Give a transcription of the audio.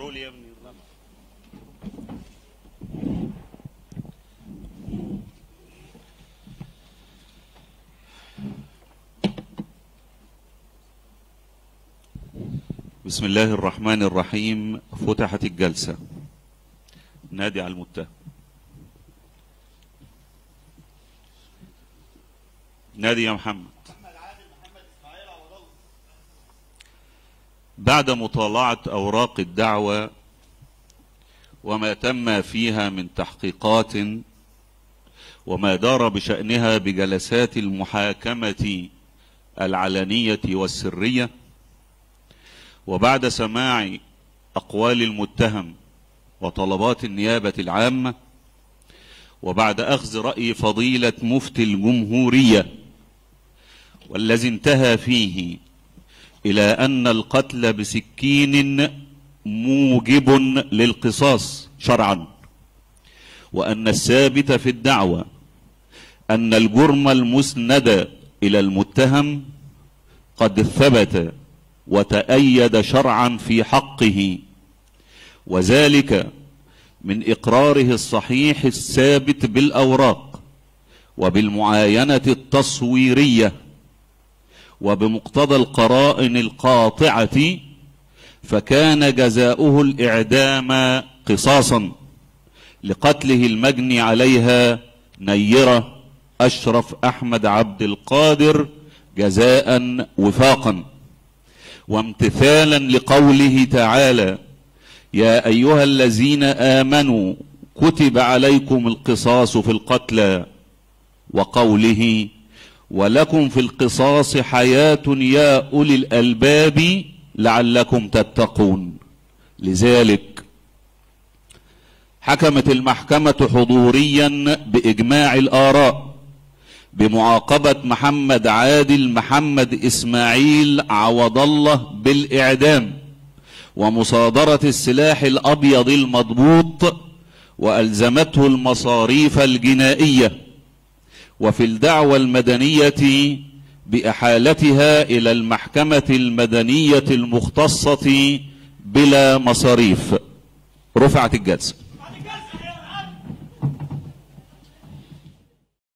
يا ابني بسم الله الرحمن الرحيم. فتحت الجلسة. نادي على المتهم. نادي يا محمد. بعد مطالعة أوراق الدعوة وما تم فيها من تحقيقات وما دار بشأنها بجلسات المحاكمة العلنية والسرية وبعد سماع أقوال المتهم وطلبات النيابة العامة وبعد أخذ رأي فضيلة مفتي الجمهورية والذي انتهى فيه إلى أن القتل بسكين موجب للقصاص شرعا. وأن الثابت في الدعوة أن الجرم المسند إلى المتهم قد ثبت وتأيد شرعا في حقه وذلك من إقراره الصحيح الثابت بالأوراق وبالمعاينة التصويرية. وبمقتضى القرائن القاطعة فكان جزاؤه الإعدام قصاصا لقتله المجني عليها نيرة أشرف أحمد عبد القادر جزاء وفاقا. وامتثالا لقوله تعالى يا أيها الذين آمنوا كتب عليكم القصاص في القتلى وقوله ولكم في القصاص حياة يا أولي الألباب لعلكم تتقون. لذلك حكمت المحكمة حضوريا بإجماع الآراء بمعاقبة محمد عادل محمد إسماعيل عوض الله بالإعدام ومصادرة السلاح الأبيض المضبوط وألزمته المصاريف الجنائية. وفي الدعوى المدنية بإحالتها إلى المحكمة المدنية المختصة بلا مصاريف. رفعت الجلسة.